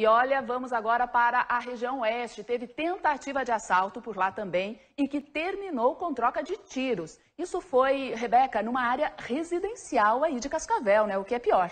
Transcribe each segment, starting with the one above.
E olha, vamos agora para a região oeste. Teve tentativa de assalto por lá também e que terminou com troca de tiros. Isso foi, Rebeca, numa área residencial aí de Cascavel, né? O que é pior.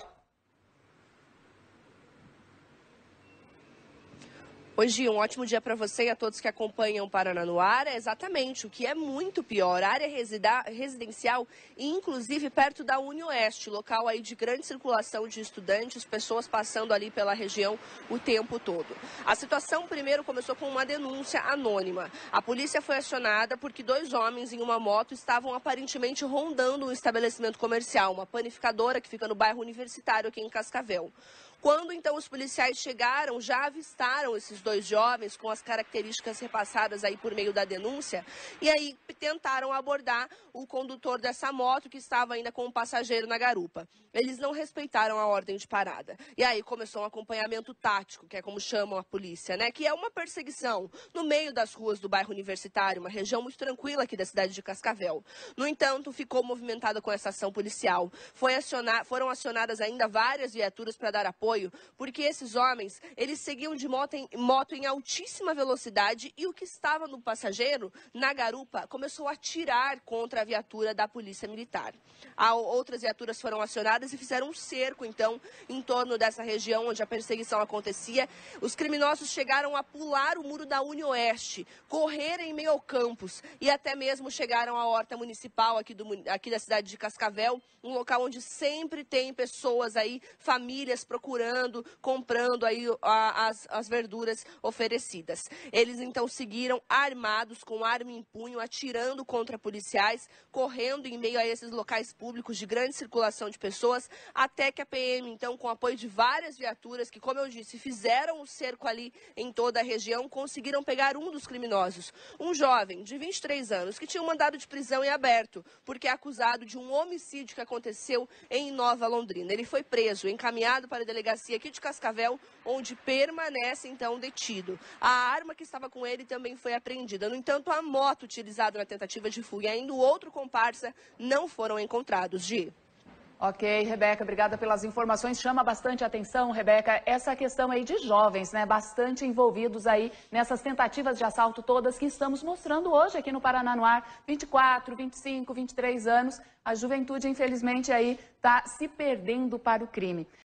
Hoje, um ótimo dia para você e a todos que acompanham o Paraná no ar. É exatamente o que é muito pior. Área residencial, inclusive perto da UniOeste, local aí de grande circulação de estudantes, pessoas passando ali pela região o tempo todo. A situação primeiro começou com uma denúncia anônima. A polícia foi acionada porque dois homens em uma moto estavam aparentemente rondando um estabelecimento comercial, uma panificadora que fica no bairro Universitário aqui em Cascavel. Quando então os policiais chegaram, já avistaram esses dois jovens com as características repassadas aí por meio da denúncia e aí tentaram abordar o condutor dessa moto que estava ainda com um passageiro na garupa. Eles não respeitaram a ordem de parada. E aí começou um acompanhamento tático, que é como chamam a polícia, né? Que é uma perseguição no meio das ruas do bairro Universitário, uma região muito tranquila aqui da cidade de Cascavel. No entanto, ficou movimentada com essa ação policial. Foi acionar, foram acionadas ainda várias viaturas para dar apoio apoio, porque esses homens, eles seguiam de moto em, moto em altíssima velocidade e o que estava no passageiro, na garupa, começou a atirar contra a viatura da Polícia Militar. A, outras viaturas foram acionadas e fizeram um cerco, então, em torno dessa região onde a perseguição acontecia. Os criminosos chegaram a pular o muro da UniOeste, correr em meio ao campus e até mesmo chegaram à horta municipal aqui, do, aqui da cidade de Cascavel, um local onde sempre tem pessoas aí, famílias procurando procurando, comprando aí a, as, as verduras oferecidas. Eles então seguiram armados, com arma em punho, atirando contra policiais, correndo em meio a esses locais públicos de grande circulação de pessoas, até que a PM, então, com apoio de várias viaturas, que, como eu disse, fizeram o cerco ali em toda a região, conseguiram pegar um dos criminosos, um jovem de 23 anos, que tinha um mandado de prisão em aberto, porque é acusado de um homicídio que aconteceu em Nova Londrina. Ele foi preso, encaminhado para a delegacia delegacia aqui de Cascavel, onde permanece então detido. A arma que estava com ele também foi apreendida. No entanto, a moto utilizada na tentativa de fuga e ainda o outro comparsa não foram encontrados. Gi. Ok, Rebeca, obrigada pelas informações. Chama bastante atenção, Rebeca, essa questão aí de jovens, né? Bastante envolvidos aí nessas tentativas de assalto todas que estamos mostrando hoje aqui no Paraná no ar. 24, 25, 23 anos. A juventude, infelizmente, aí está se perdendo para o crime.